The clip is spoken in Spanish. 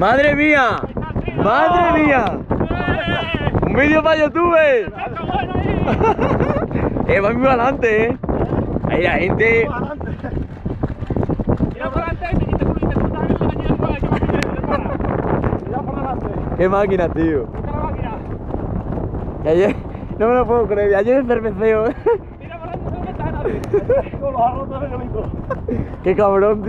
¡Madre mía! ¡Madre mía! ¡Un vídeo para YouTube! eh, va muy adelante, eh. Ahí la gente. Mira por ¡Qué máquina, tío! Máquina. Ayer. No me lo puedo creer, ayer me cerveceo. Mira ¡Qué cabrón, tío!